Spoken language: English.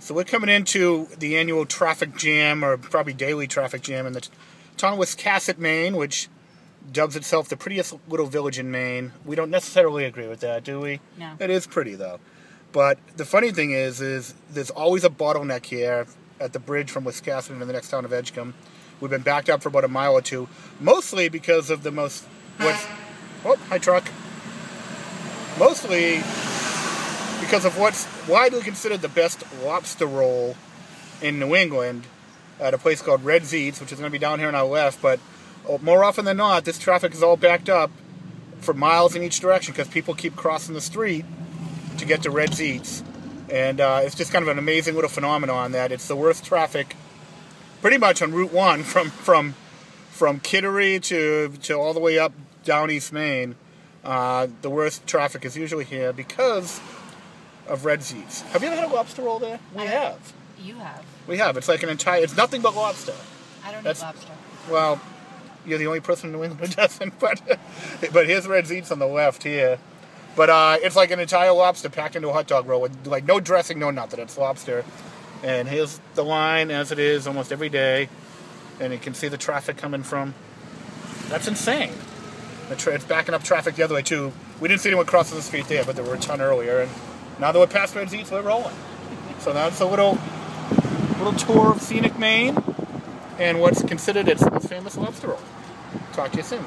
So we're coming into the annual traffic jam, or probably daily traffic jam, in the town of Wiscasset, Maine, which dubs itself the prettiest little village in Maine. We don't necessarily agree with that, do we? No. It is pretty though. But the funny thing is, is there's always a bottleneck here at the bridge from Wiscasset to the next town of Edgecombe. We've been backed up for about a mile or two, mostly because of the most what's oh hi truck. Mostly because of what's widely considered the best lobster roll in New England at a place called Red's Eats, which is going to be down here on our left. But oh, more often than not, this traffic is all backed up for miles in each direction because people keep crossing the street to get to Red's Eats. And uh, it's just kind of an amazing little phenomenon that it's the worst traffic pretty much on Route 1 from, from, from Kittery to, to all the way up down East Maine. Uh, the worst traffic is usually here because of Red's Eats. Have you ever had a lobster roll there? We I- have. You have. We have. It's like an entire. It's nothing but lobster. I don't That's- eat lobster. Well, you're the only person in New England who doesn't. But but here's Red's Eats on the left here. But uh, it's like an entire lobster packed into a hot dog roll with like no dressing, no nothing. It's lobster. And here's the line as it is almost every day. And you can see the traffic coming from. That's insane. The tra- it's backing up traffic the other way too. We didn't see anyone crossing the street there, but there were a ton earlier. And now that we're past Red's Eats, we're rolling. So that's a little little tour of scenic Maine and what's considered its most famous lobster roll. Talk to you soon.